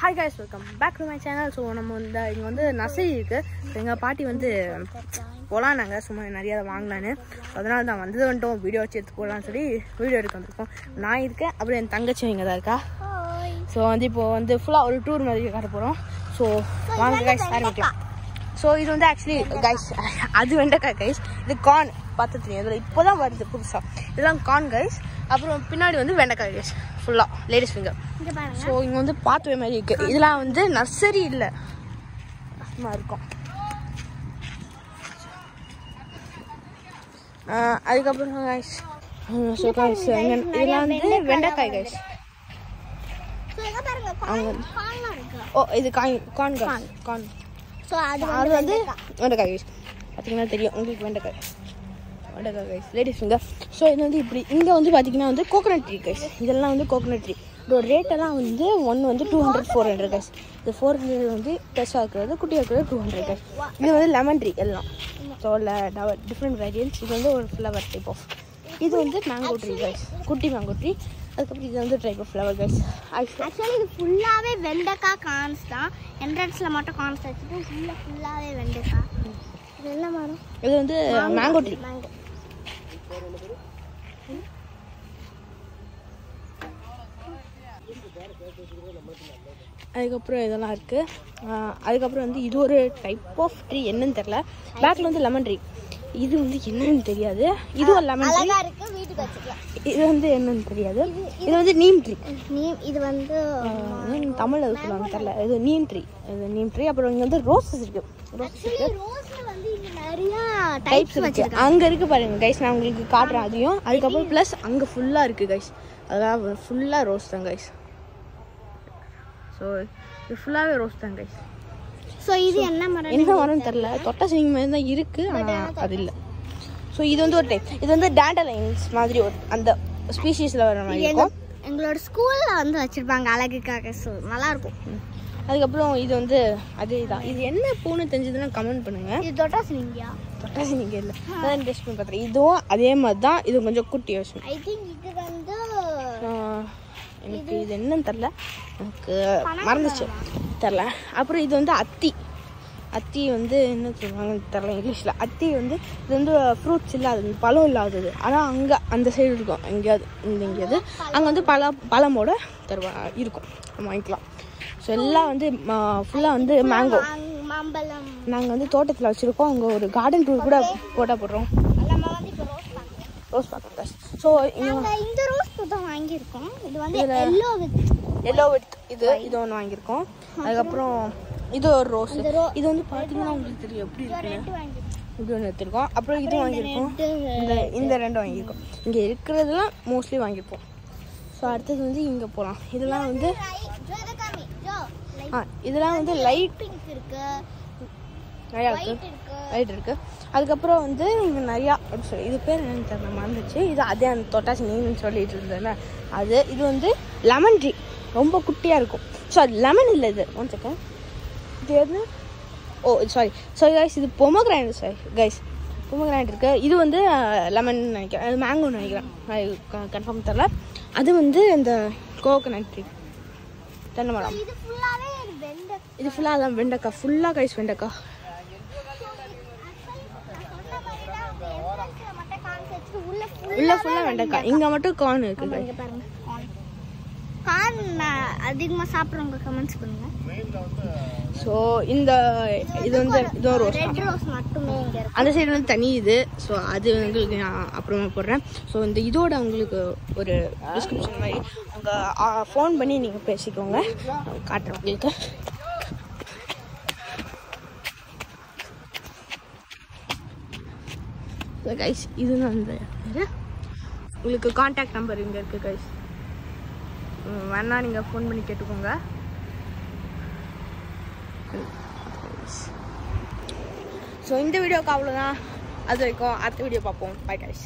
Hi guys welcome back to my channel so நம்ம வந்து இங்கே வந்து நர்சரி இருக்குது எங்கள் பாட்டி வந்து போகலாம் நாங்கள் சும்மா நிறைய வாங்கலான்னு அதனால தான் வந்தது வந்துட்டோம். வீடியோ வச்சு எடுத்து போகலான்னு சொல்லி வீடியோ எடுக்க வந்திருக்கோம். நான் இருக்கேன். அப்புறம் என் தங்கச்சி இங்கே தான் இருக்கா. ஸோ வந்து இப்போ வந்து ஃபுல்லாக ஒரு டூர் மாதிரி காட்ட போகிறோம் ஸோ வாங்க கைஸ் ஆரம்பிக்கலாம் ஸோ இது வந்து ஆக்சுவலி கைஸ் அது வெண்டைக்காய் கைஸ் இது கார்ன் பார்த்து தெரியும் இதில் இப்போ தான் வருது புதுசாக இதெல்லாம் கார்ன் கைஸ் அப்புறம் பின்னாடி வந்து வெண்டைக்காய் கைஸ் ஃபுல்லாக லேடிஸ் ஃபிங்கர் ஸோ இங்கே வந்து பாத்துவே மாதிரி இருக்கு. இதெல்லாம் வந்து நர்சரி இல்லை. இருக்கும். அதுக்கப்புறம் கைஸ் ஸோ கைஸ் இதெல்லாம் வந்து வெண்டைக்காய் கைஸ் ஓ இது காய் கார்ன் காய் கார்ன் ஸோ அது வந்து வெண்டைக்காய். பார்த்தீங்கன்னா தெரியும். உங்களுக்கு வெண்டைக்காய். வெண்டைக்காய் கைஸ் லேடிஸ் ஃபிங்கர் ஸோ இது வந்து இப்படி. இங்கே வந்து பார்த்தீங்கன்னா வந்து கோகனட் ட்ரீ கைஸ் இதெல்லாம் வந்து கோகனட் ட்ரீ இதோட ரேட்டெல்லாம் வந்து ஒன்று வந்து two hundred four hundred guys இது ஃபோர் ஹண்ட்ரட் வந்து பெருசாக இருக்கிறது குட்டியாக இருக்கிறது டூ ஹண்ட்ரட் கைஸ் இது வந்து லெமன் ட்ரீ எல்லாம். ஸோ டிஃப்ரெண்ட் வேரியன்ஸ் இது வந்து ஒரு ஃப்ளவர் டைப் ஆஃப் இது வந்து மேங்கோ ட்ரீ கைஸ் குட்டி மேங்கோ ட்ரீ அதுக்கப்புறம் இது வந்து type of flower guys actually இது ஃபுல்லாவே வெண்டைக்காய் கார்ன்ஸ் தான். என்ட்ரன்ஸ்ல மட்டும் கார்ன்ஸ் வச்சுட்டு உள்ள ஃபுல்லாவே வெண்டைக்காய். இது என்ன மரம்? இது வந்து மேங்கோ ட்ரீ மேங்கோ அதுக்கப்புறம் இதெல்லாம் இருக்குது அதுக்கப்புறம் வந்து இது ஒரு டைப் ஆஃப் ட்ரீ என்னன்னு தெரில பேக்கில் வந்து லெமன் ட்ரீ இது வந்து என்னன்னு தெரியாது. இதுவும் லெமன் ட்ரீ இது வந்து என்னன்னு தெரியாது. இது வந்து நீம் ட்ரீ நீ இது வந்து தமிழ் அது சொல்லுவாங்க தெரில இது நீம் ட்ரீ இது நீம் ட்ரீ அப்புறம் இங்கே வந்து ரோசஸ் இருக்குது ரோசஸ் ஆக்சுவலி டைப்ஸ் இருக்கு. வச்சிருக்காங்க. அங்கே இருக்கு பாருங்க கைஸ் நான் உங்களுக்கு காட்டுறேன் அதையும். அதுக்கப்புறம் ப்ளஸ் அங்கே ஃபுல்லாக இருக்குது கைஸ் அதெல்லாம் ஃபுல்லாக ரோஸ் தான் கைஸ் ஸோ இது ஃபுல்லாகவே ரோஸ் தான் கைஸ் ஸோ இது என்ன மரம் என்ன மரம் தெரில தொட்டா சினிங் மாதிரி தான் இருக்கு ஆனால் அது இல்லை. ஸோ இது வந்து ஒரு டைப் இது வந்து டேண்டலைன்ஸ் மாதிரி ஒரு அந்த ஸ்பீஷீஸில் வர மாதிரி இருக்கும். எங்களோட ஸ்கூல்ல வந்து வச்சிருப்பாங்க அழகுக்காக. ஸோ நல்லா இருக்கும். அதுக்கப்புறம் இது வந்து அதே தான் இது என்ன பூன்னு தெரிஞ்சதுன்னா கமெண்ட் பண்ணுங்க. இது தொட்டா சினிங்கியா தொட்டா சினிங்க இல்லை. அதான் டெஸ்ட் பண்ணி பார்த்துறேன் இதுவும் அதே மாதிரி தான் இது கொஞ்சம் குட்டி யோசனை ஐ திங்க் இது வந்து எனக்கு இது என்னன்னு தெரில எனக்கு மறந்துச்சு. தெரில அப்புறம் இது வந்து அத்தி. அத்தி வந்து என்ன சொல்லுவாங்கன்னு தெரில இங்கிலீஷில் அத்தி வந்து இது வந்து ஃப்ரூட்ஸ் இல்லாதது பழம் இல்லாதது. ஆனால் அங்கே அந்த சைடு இருக்கும். எங்கேயாவது இந்த எங்கேயாவது. அங்கே வந்து பழ பழமோட தருவா இருக்கும். நம்ம வாங்கிக்கலாம். ஸோ எல்லாம் வந்து ஃபுல்லாக வந்து மேங்கோ மாங்- மாம்பழம் நாங்கள் வந்து தோட்டத்தில் வச்சுருக்கோம். அங்கே ஒரு கார்டன் டூர் கூட போட்டால் போடுறோம். ரோஸ் பார்க்கலாம் ஸோ இந்த ரோஸ் தான் வாங்கியிருக்கோம். இது வந்து எல்லோ வித் எல்லோ வித் இது இது ஒன்று வாங்கியிருக்கோம். அதுக்கப்புறம் இது ஒரு ரோஸ் இது வந்து பார்த்தீங்கன்னா உங்களுக்கு தெரியும். எப்படி வாங்கியிருக்கோம். இப்படி ஒன்று எடுத்திருக்கோம். அப்புறம் இது வாங்கியிருக்கோம். இந்த இந்த ரெண்டு வாங்கியிருக்கோம். இங்கே இருக்கிறதெல்லாம் மோஸ்ட்லி வாங்கியிருப்போம். ஸோ அடுத்தது வந்து இங்கே போகலாம் இதெல்லாம் வந்து இதெல்லாம் வந்து லைட் பிங்க் இருக்கு. நிறையா இருக்குது இருக்கு. லைட் இருக்குது அதுக்கப்புறம் வந்து இங்கே நிறையா அப்படி சொல்லி இது பேர் என்னன்னு தெரியல மறந்துச்சு. இது அதே அந்த தொட்டாசி நீன்னு சொல்லிட்டு இருந்தேன்ல. அது இது வந்து லெமன் ட்ரீ ரொம்ப குட்டியாக இருக்கும். ஸோ அது லெமன் இல்லை இது. ஒன் செகண்ட் இது எது? ஓ சாரி சாரி கைஸ் இது பொமோகிரானட் சாரி கைஸ் பொமோகிரானட் இருக்கு. இது வந்து லெமன் நினைக்கிறேன். அது மேங்கோன்னு நினைக்கிறேன். கன்ஃபார்ம் தெரில அது வந்து இந்த கோகனட் ட்ரீ தென்னை மரம் இது ஃபுல்லாக அதான் வெண்டைக்காய். ஃபுல்லாக கைஸ் வெண்டைக்காய். உள்ள ஃபுல்லாக வெண்டைக்காய். இங்கே மட்டும் கார்ன் இருக்கு பாருங்க. கார்ன் அதிகமா சாப்பிடுறவங்க கமெண்ட்ஸ் பண்ணுங்க. ஸோ இந்த இது வந்து இது ஒரு ரோஸ் மட்டுமே அந்த சைடு வந்து தனி இது. ஸோ அது உங்களுக்கு நான் அப்புறமா போடுறேன். ஸோ இந்த இதோட உங்களுக்கு ஒரு டிஸ்கிரிப்ஷன் மாதிரி உங்கள் ஃபோன் பண்ணி நீங்கள் பேசிக்கோங்க. காட்டுறேன் உங்களுக்கு. கைஸ் இதுதான் அந்த உங்களுக்கு காண்டாக்ட் நம்பர் இங்கே இருக்குது கைஸ் வேணா நீங்கள் ஃபோன் பண்ணி கேட்டுக்கோங்க. ஸோ இந்த வீடியோவுக்கு அவ்வளோதான் அது வரைக்கும் அடுத்த வீடியோ பார்ப்போம். Bye guys